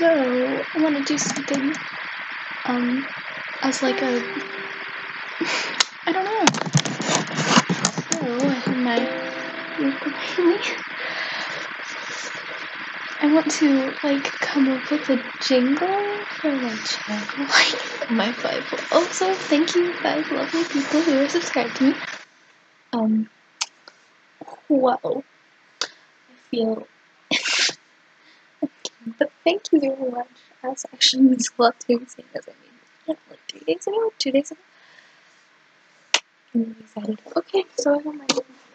So I want to do something um as like a I don't know. So I have my ukulele. I want to like come up with a jingle for my channel, like my five. Also, thank you five lovely people who are subscribed to me. Um, wow, I feel. But thank you very much. I was actually means a lot to me saying as I mean, channel like three days ago, two days ago. Okay, so I have my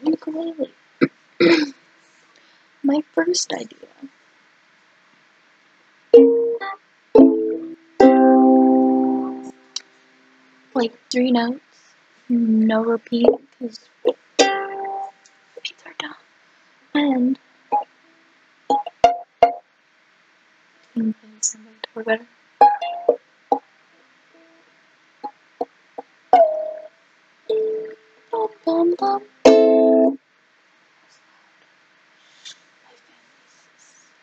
ukulele. my first idea. Like three notes, no repeat, because repeats are dumb. And play something to better.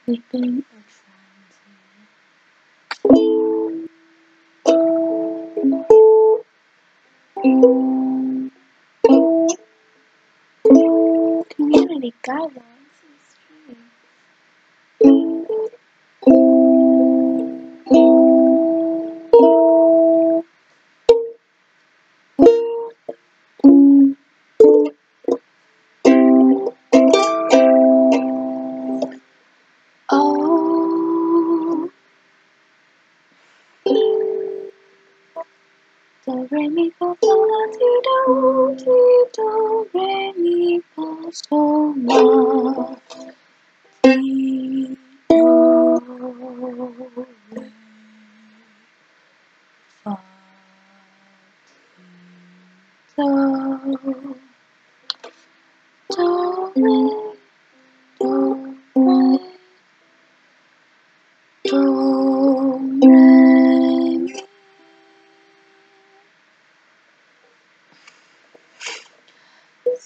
Sleeping or trying to. Community guidelines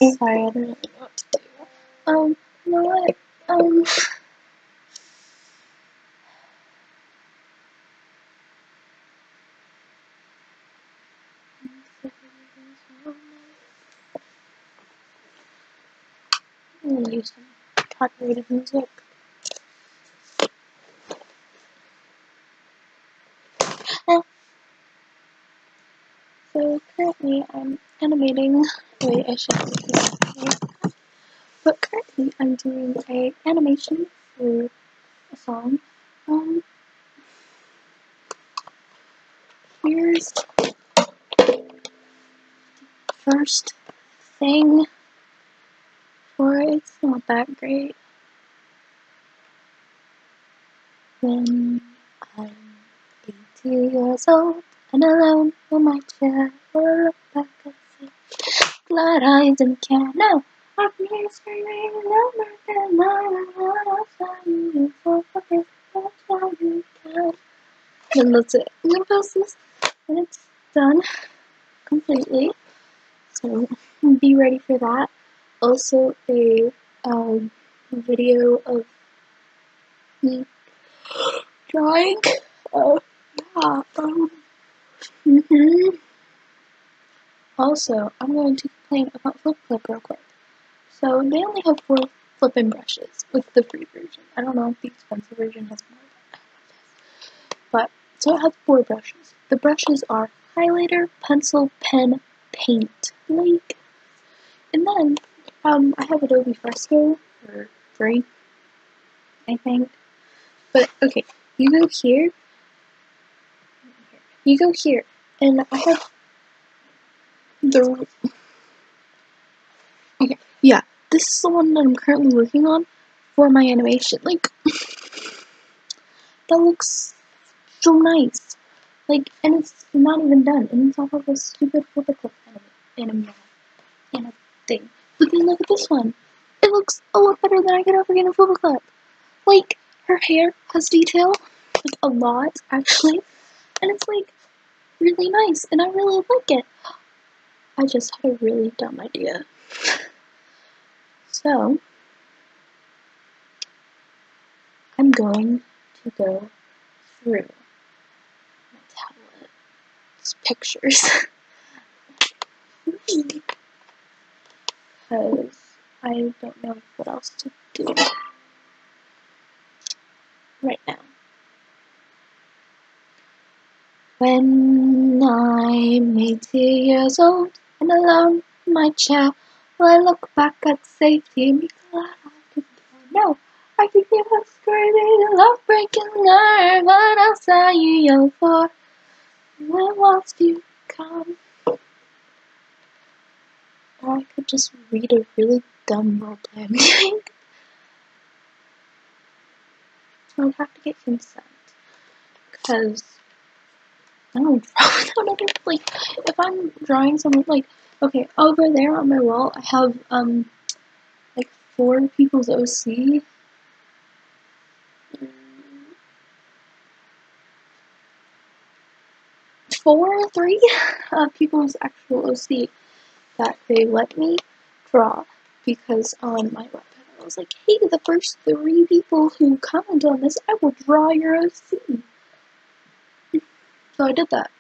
Sorry, I don't know what to do. Um, you know what? Um, Some copyrighted music. Ah. So currently I'm animating. Wait, I should. But currently I'm doing a animation for a song. Um, here's first thing. It's not that great. When I'm 80 years old and alone in my chair, I look back and say, glad I didn't care. Now I've been screaming number and that's all you can. Then that's it. I'm gonna post this when it's done completely. So be ready for that. Also a um, video of me drawing. Oh yeah. Um, hmm Also, I'm going to complain about Flip Clip real quick. So they only have four flipping brushes with the free version. I don't know if the expensive version has more. But so it has four brushes. The brushes are highlighter, pencil, pen, paint. Like, and then um, I have Adobe Fresco for free. I think. But okay, you go here. You go here, and I have the. Okay, yeah, this is the one that I'm currently working on for my animation. Like, that looks so nice. Like, and it's not even done, and it's off of a stupid FlipaClip anim- anim- thing. But then look at this one. It looks a lot better than I could ever get in FlipaClip. Like, her hair has detail, like a lot actually, and it's like really nice, and I really like it. I just had a really dumb idea. So, I'm going to go through my tablet's pictures. Because I don't know what else to do right now. When I'm 80 years old and alone in my chair, will I look back at safety and be glad I did No, I could give a screaming, love breaking nerve. What else are you young for? When lost you come? I could just read a really dumb roleplay I'm doing. I'd have to get consent. Because I don't draw without other like if I'm drawing someone like okay, over there on my wall I have um like four people's OC. Four or three uh, people's actual OC that they let me draw because on my webpage I was like, hey, the first three people who comment on this, I will draw your OC. So I did that.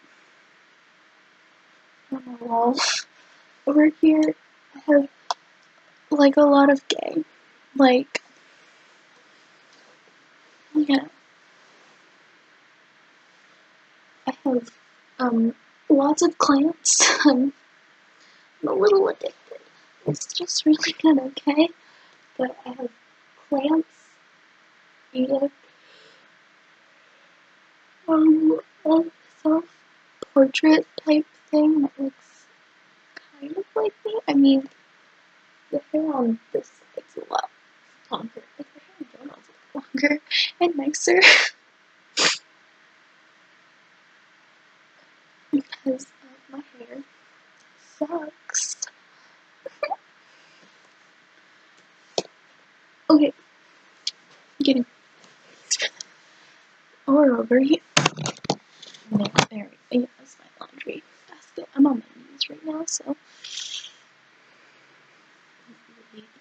On my wall. Over here, I have like a lot of gay. Like, yeah. I have um lots of Klance. I'm a little addicted. It's just really good, okay? But I have Klance. And um, self-portrait type thing that looks kind of like me. I mean, the hair on this side's a lot longer. Like the hair on lot longer and nicer. because of my hair sucks. Okay, getting or over here. No, there. Yeah, that's my laundry basket. I'm on my knees right now, so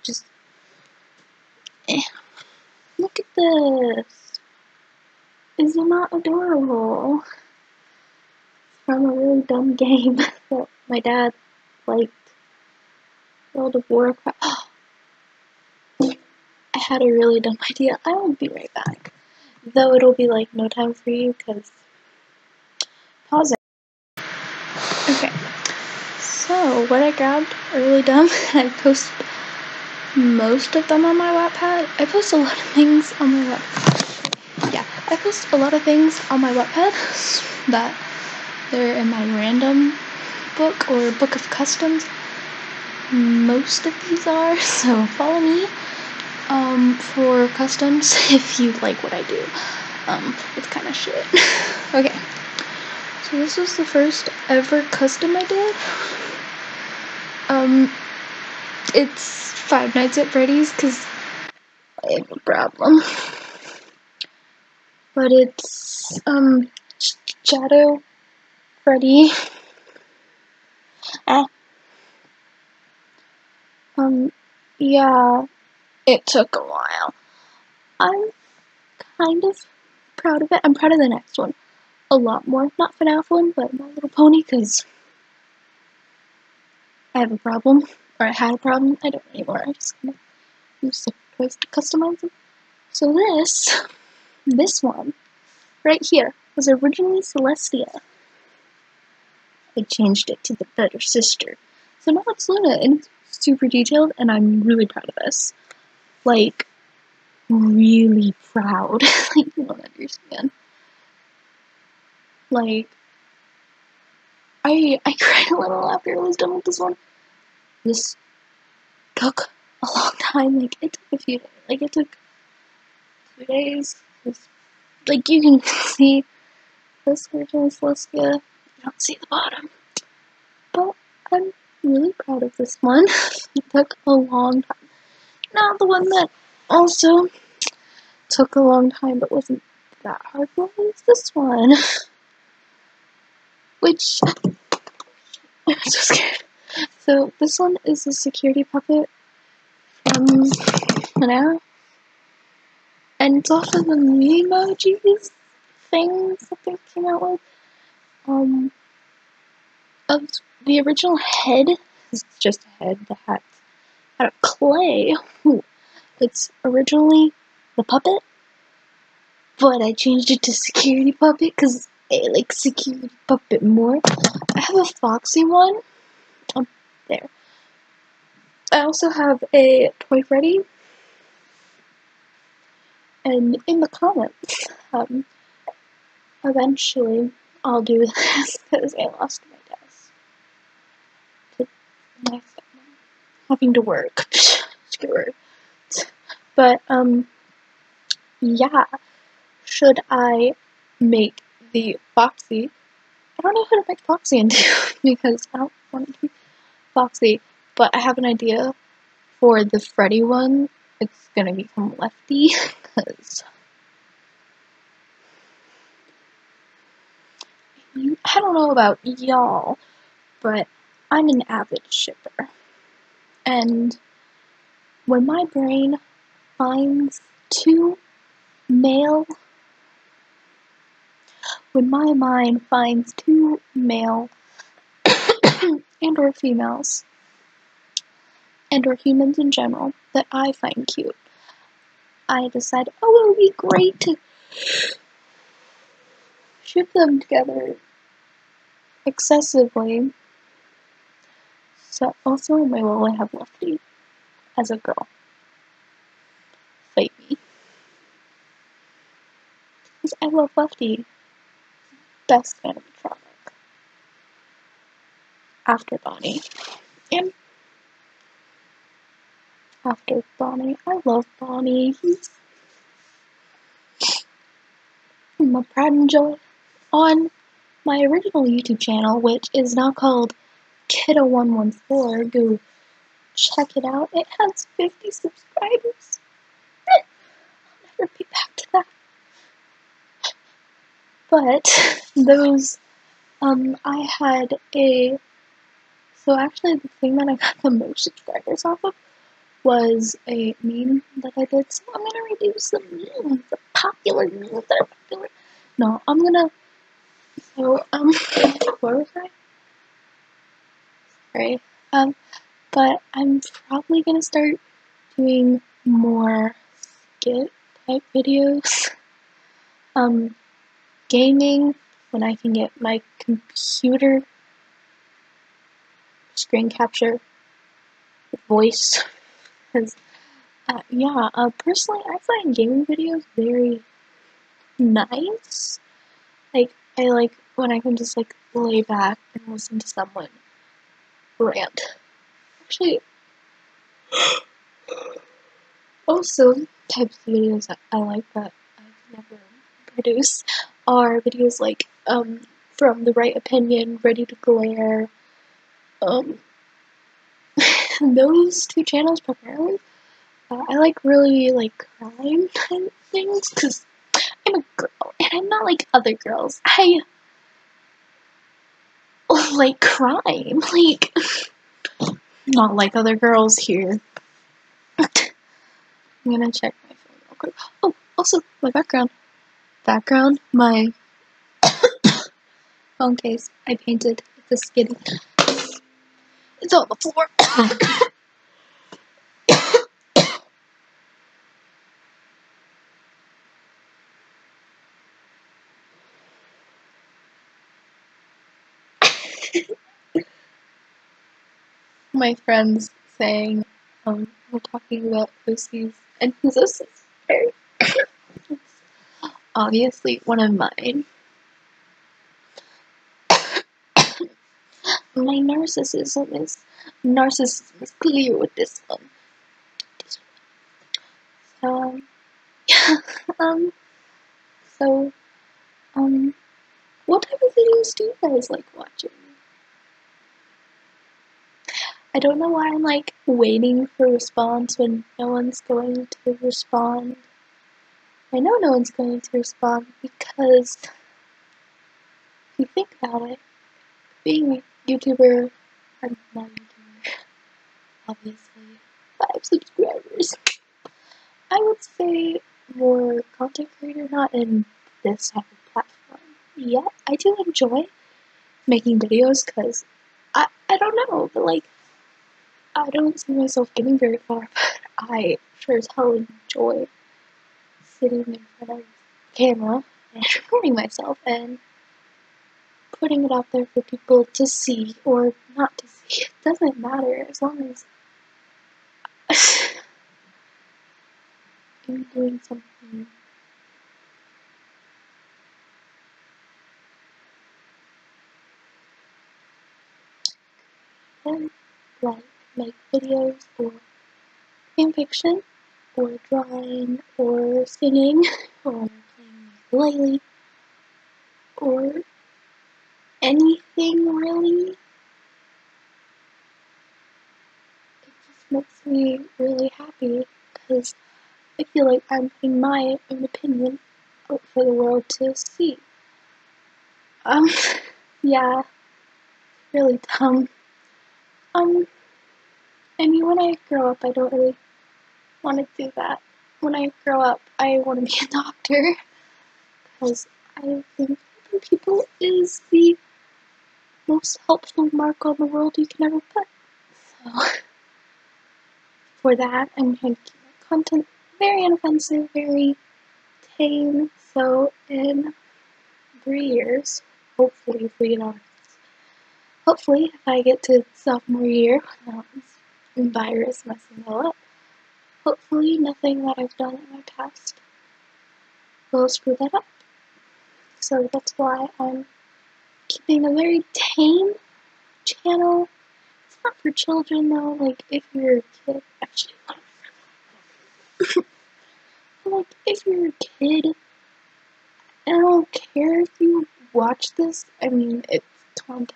just eh. look at this. Is it not adorable? From a really dumb game that my dad liked. World of Warcraft. Had a really dumb idea. I will be right back. Though it'll be like no time for you because pause it. Okay. So what I grabbed are really dumb. I post most of them on my Wattpad. I post a lot of things on my Wattpad. Yeah, I post a lot of things on my Wattpad that they're in my random book or book of customs. Most of these are, so follow me um, for customs if you like what I do. Um, it's kind of shit. okay, so this was the first ever custom I did. Um, it's Five Nights at Freddy's because I have a problem. But it's, um, Shadow Freddy. Ah. Um, yeah. It took a while. I'm kind of proud of it. I'm proud of the next one. A lot more. Not FNAF one, but My Little Pony, because I have a problem. Or I had a problem. I don't anymore. I just kind of use the toys to customize them. So this, this one, right here, was originally Celestia. I changed it to the better sister. So now it's Luna, and it's super detailed, and I'm really proud of this like really proud. like you don't understand. Like I I cried a little after I was done with this one. This took a long time. Like it took a few days. Like it took two days. like you can see this is Celestia. You don't see the bottom. But I'm really proud of this one. it took a long time. Now the one that also took a long time but wasn't that hard was this one. Which I'm so scared. So this one is a security puppet from FNAF. And it's off of the Memoji's things that they came out with. Um, of the original head is just a head. The hat out of clay. It's originally the puppet, but I changed it to security puppet because I like security puppet more. I have a foxy one. There. I also have a Toy Freddy. And in the comments, um, eventually I'll do this because I lost my desk. Having to work. Screw But, um, yeah. Should I make the Foxy? I don't know how to make Foxy into because I don't want to be Foxy. But I have an idea for the Freddy one. It's gonna become Lefty because I don't know about y'all, but I'm an avid shipper. And when my brain finds two male, when my mind finds two male and or females and or humans in general that I find cute, I decide, oh, it would be great to ship them together excessively. So also my will I have Lefty as a girl. Fight me. Because I love Lefty. Best animatronic. After Bonnie. And after Bonnie. I love Bonnie. He's my pride and joy on my original YouTube channel, which is now called Kiddo114. Go check it out. It has 50 subscribers. I'll never be back to that. But those, um, I had a. So actually, the thing that I got the most subscribers off of was a meme that I did. So I'm gonna redo some memes, the popular memes that are popular. No, I'm gonna so, um, where was I? Sorry. Um, but I'm probably gonna start doing more skit type videos. Um, gaming when I can get my computer screen capture voice. Uh, yeah, uh, personally, I find gaming videos very nice. Like, I like when I can just like lay back and listen to someone rant. Actually, also types of videos that I like that I've never produced are videos like um from the right opinion, ReadyToGlare. Um, those two channels primarily. Uh, I like really like crime kind of things because I'm a girl and I'm not like other girls. I like crime. Like, not like other girls here. I'm gonna check my phone real quick. Oh, also, my background. Background, my phone case I painted the skinny. It's on the floor. my friends saying, um, we're talking about pussies, and this is very, obviously one of mine. my narcissism is narcissism is clear with this one. This one. So, um, so, um, what type of videos do you guys like watching? I don't know why I'm like waiting for response when no one's going to respond. I know no one's going to respond because if you think about it, being a YouTuber, I'm not a YouTuber, obviously, five subscribers. I would say more content creator, not in this type of platform yet. I do enjoy making videos because I, I don't know, but like, I don't see myself getting very far, but I sure as hell enjoy sitting in front of the camera and recording myself and putting it out there for people to see or not to see. It doesn't matter as long as I'm doing something and like make videos or fan fiction or drawing or singing or playing ukulele or anything really. It just makes me really happy because I feel like I'm putting my own opinion out for the world to see. Um, yeah, really dumb. Um, I mean, when I grow up, I don't really want to do that. When I grow up, I want to be a doctor because I think helping people is the most helpful mark on the world you can ever put. So, for that, I'm trying to keep my content very inoffensive, very tame. So, in three years, hopefully, if we don't, hopefully, if I get to sophomore year without this virus messing all up, hopefully, nothing that I've done in my past will screw that up. So, that's why I'm keeping a very tame channel. It's not for children though, like if you're a kid, actually, like if you're a kid, I don't care if you watch this. I mean, it's content.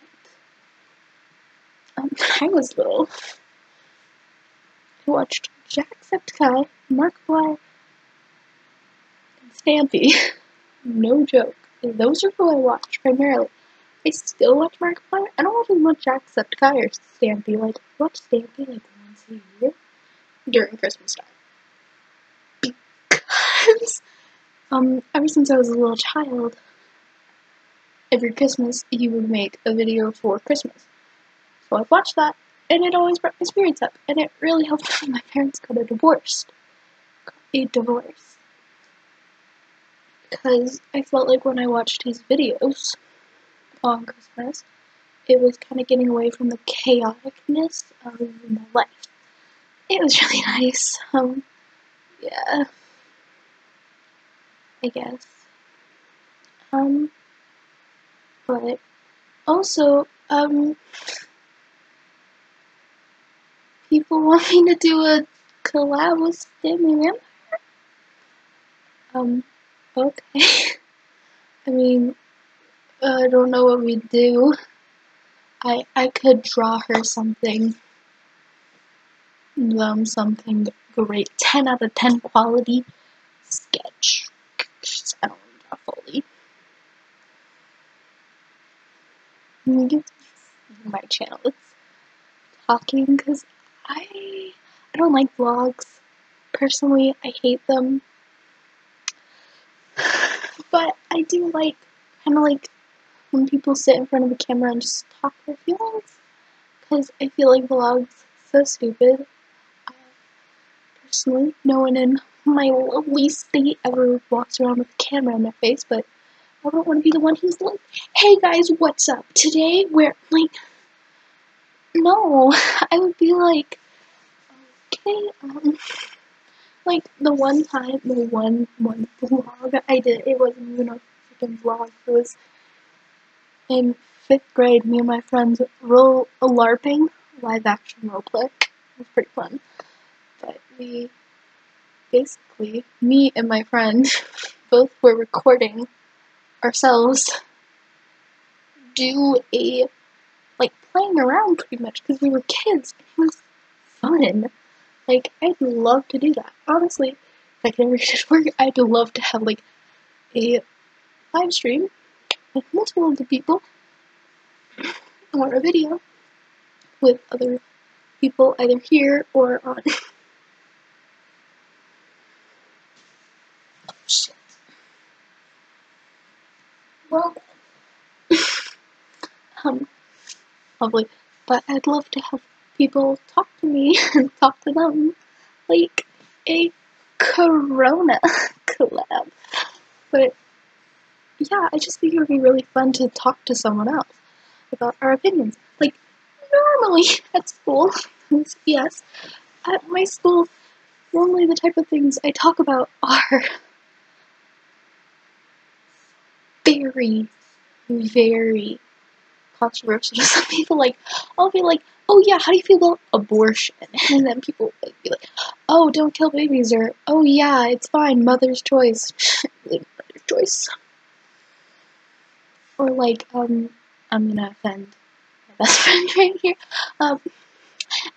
Um, I was little, watched Jacksepticeye, Markiplier, and Stampy. no joke. Those are who I watch primarily. I still watch Markiplier. I don't watch as much Jacksepticeye or Stampy. Like, I watch Stampy like once a year during Christmas time. Because, um, ever since I was a little child, every Christmas he would make a video for Christmas. So I'd watch that, and it always brought my spirits up, and it really helped when my parents got a divorce. Got a divorce. Because I felt like when I watched his videos, on Christmas, it was kind of getting away from the chaoticness of my life. It was really nice. Um, yeah, I guess. Um, but also, um, people want me to do a collab with Vampire. Um, okay. I mean, I don't know what we do. I I could draw her something. Um, something great. 10 out of 10 quality sketch. I don't draw fully. My channel. It's talking because I I don't like vlogs. Personally, I hate them. But I do like kind of like when people sit in front of a camera and just talk their feelings because I feel like vlogs so stupid. Uh, personally, no one in my lovely state ever walks around with a camera in their face, but I don't want to be the one who's like, "Hey guys, what's up? Today we're like." No, I would be like, okay, um, like the one time, the one one vlog I did, it wasn't even a freaking vlog. It was in fifth grade, me and my friends roll a LARPing live action roleplay. It was pretty fun. But we basically, me and my friend, both were recording ourselves do a playing around pretty much because we were kids. It was fun. Like I'd love to do that. Honestly, if I could ever get work, I'd love to have like a live stream with multiple other people or a video with other people either here or on. shit. Well, Um, lovely. But I'd love to have people talk to me and talk to them like a Corona collab. But yeah, I just think it would be really fun to talk to someone else about our opinions. Like, normally at school, yes, at my school, normally the type of things I talk about are very, very controversial to some people. Like, I'll be like, oh yeah, how do you feel about abortion? And then people be like, oh, don't kill babies, or oh yeah, it's fine, mother's choice. mother's choice. Or like, um, I'm gonna offend my best friend right here. Um,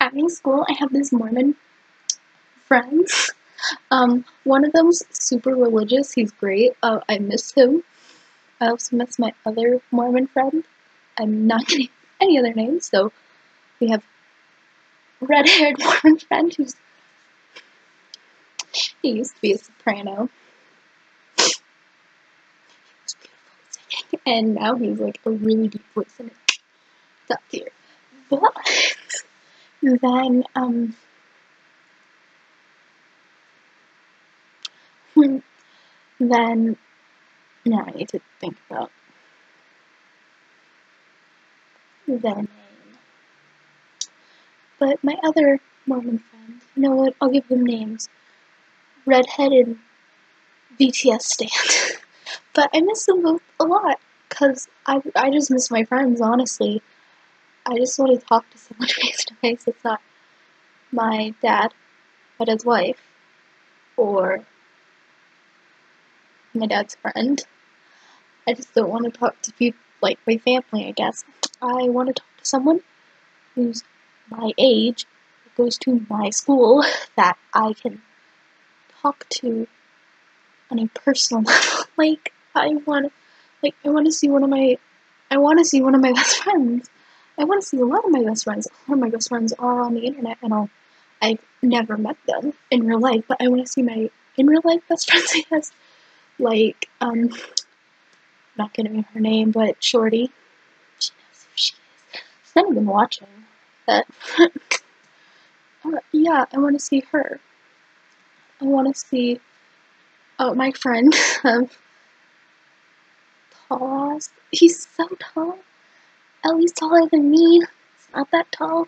at my school, I have this Mormon friends. Um, one of them's super religious. He's great. Uh, I miss him. I also miss my other Mormon friend. I'm not getting any other names, so we have red-haired Mormon friend who's he used to be a soprano. and now he's like a really deep voice and it's up here. But then um then now I need to think about their name. Um, but my other Mormon friend, you know what, I'll give them names. Redhead and BTS stand. but I miss them both a lot, because I, I just miss my friends, honestly. I just want to talk to someone face to face. It's not my dad, but his wife, or my dad's friend. I just don't want to talk to people like my family, I guess. I want to talk to someone who's my age, goes to my school, that I can talk to on a personal level. like, I want like, I want to see one of my, I want to see one of my best friends. I want to see a lot of my best friends. A lot of my best friends are on the internet and all. I've never met them in real life, but I want to see my in real life best friends, I guess. Like, um, not gonna name her name, but Shorty. She's not even watching. But uh, yeah, I want to see her. I want to see oh my friend. Um. He's so tall. Least taller than me. It's not that tall.